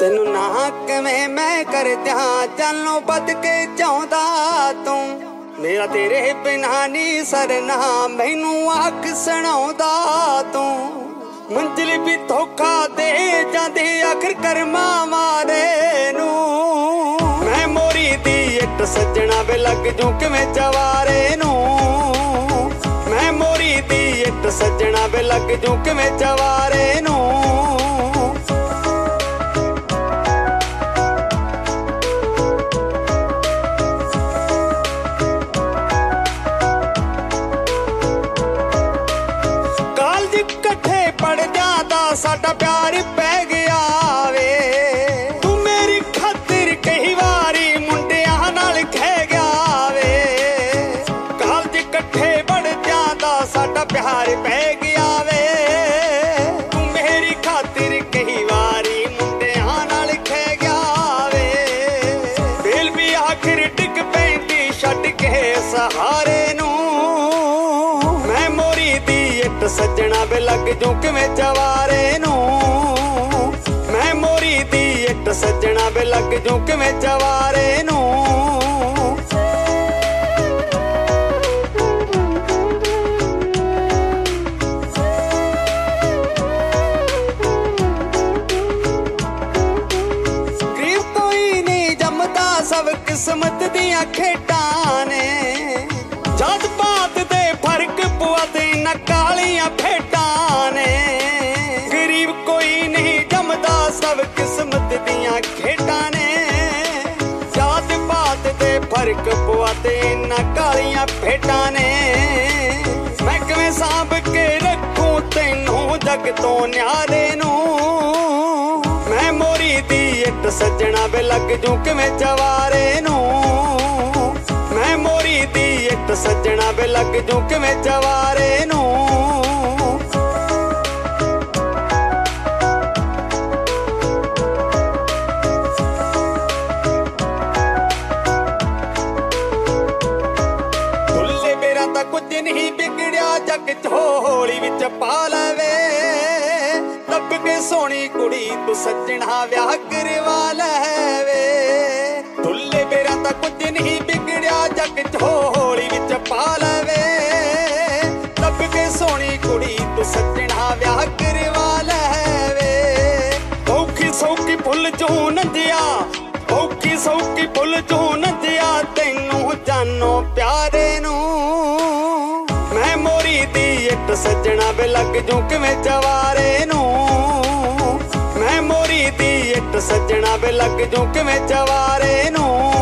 ਤੈਨੂੰ ਨਾ ਕਿਵੇਂ ਮੈਂ ਕਰਦਿਆਂ, ਜਾਨੋਂ ਵੱਧ ਕੇ ਚਾਹੁੰਦਾ ਤੂੰ। ਮੇਰਾ ਤੇਰੇ ਬਿਨਾ ਨਹੀਂ ਸਰਨਾ, ਮੈਨੂੰ ਆਖ ਸੁਣਾਉਂਦਾ ਤੂੰ। ਮੰਜ਼ਿਲ ਵੀ ਧੋਖਾ ਦੇ ਜਾਂਦੇ ਆਖਰ ਕਰਮਾਂ ਮਾਰੇ ਨੂੰ ਮੈਂ ਮੋਰੀ ਦੀ ਇੱਟ ਸੱਜਣਾ ਵੇ ਲੱਗ ਜੂ ਕਿਵੇਂ ਚਵਾਰੇ ਨੂੰ। ਮੈਂ ਮੋਰੀ ਦੀ ਇੱਟ ਸੱਜਣਾ ਵੇ ਲੱਗ ਜੂ ਕਿਵੇਂ ਚਵਾਰੇ ਨੂੰ। ਸਾਡਾ ਪਿਆਰ ਪੈ ਗਿਆ ਵੇ। ਤੂੰ ਮੇਰੀ ਖਾਤਰ ਕਈ ਵਾਰੀ ਮੁੰਡਿਆਂ ਨਾਲ ਖਹਿ ਗਿਆ ਵੇ। ਕਾਲਜ ਇਕੱਠੇ ਬਣ ਜਾਂਦਾ ਸਾਡਾ ਪਿਆਰ ਪੈ ਗਿਆ ਵੇ। ਤੂੰ ਮੇਰੀ ਖਾਤਰ ਕਈ ਵਾਰੀ ਮੁੰਡਿਆਂ ਨਾਲ ਖਹਿ ਗਿਆ ਵੇ। ਦਿਲ ਵੀ ਆਖਿਰ ਡਿੱਗ ਪੈਂਦੀ, ਛੱਡ ਕੇ ਸਹਾਰੇ। ਸੱਜਣਾ ਵੇ ਲੱਗ ਜੂ ਕਿਵੇਂ ਚਵਾਰੇ ਨੂੰ? ਮੈਂ ਮੋਰੀ ਦੀ ਇੱਟ ਸੱਜਣਾ ਵੇ ਲੱਗ ਜੂ ਕਿਵੇਂ ਚਵਾਰੇ ਨੂੰ? ਜੰਮਦਾ ਸਭ ਕਿਸਮਤ ਦੀਆਂ ਖੇਡਾਂ ਨੇ। ਜਦ ਕਾਲੀਆਂ ਨੇ। ਮੈਂ ਕਿਵੇਂ ਸਾਂਭ ਕੇ ਰੱਖੂ ਤੈਨੂੰ, ਜਗ ਤੋਂ ਨਿਆਰੇ ਨੂੰ। ਮੈਂ ਮੋਰੀ ਦੀ ਇੱਟ ਸੱਜਣਾ ਵੇ ਲੱਗ ਜੂ ਕਿਵੇਂ ਜਵਾਰੇ ਨੂੰ। ਮੈਂ ਮੋਰੀ ਦੀ ਇੱਟ ਸੱਜਣਾ ਵੇ ਲੱਗ ਜੂ ਕਿਵੇਂ ਜਵਾਰੇ ਨੂੰ। ਲੱਭ ਕੇ ਸੋਹਣੀ ਕੁੜੀ, ਤੂੰ ਸੱਜਣਾ ਵਿਆਹ ਕਰਵਾ ਲੈਵੇ ਭੁੱਲੇ ਮੇਰਾ ਤਾਂ ਕੁਝ ਨਹੀਂ ਵਿਗੜਿਆ, ਜੱਗ ਝੋਲੀ ਵਿੱਚ ਪਾ ਲਵੇ ਲੱਭ ਕੇ ਸੋਹਣੀ ਕੁੜੀ, ਤੂੰ ਸੱਜਣਾ ਵਿਆਹ ਕਰਵਾ ਲੈਵੇ ਔਖੀ ਸੌਖੀ ਫੁੱਲ ਜੋ ਨੰਦਿਆ ਔਖੀ ਸੌਖੀ ਭੁੱਲ ਜੋ ਨੰਦਿਆ ਤੈਨੂੰ ਜਾਨੋ ਪਿਆਰੇ ਨੂੰ। ਮੈਂ ਮੋਰੀ ਦੀ ਇੱਟ ਸੱਜਣਾ ਵੇ, ਲੱਗ ਜੂ ਕਿਵੇਂ ਜਵਾਰੇ ਨੂੰ। ਸੱਜਣਾ ਵੇ ਲੱਗ ਜੂ ਕਿਵੇਂ ਚਵਾਰੇ ਨੂੰ?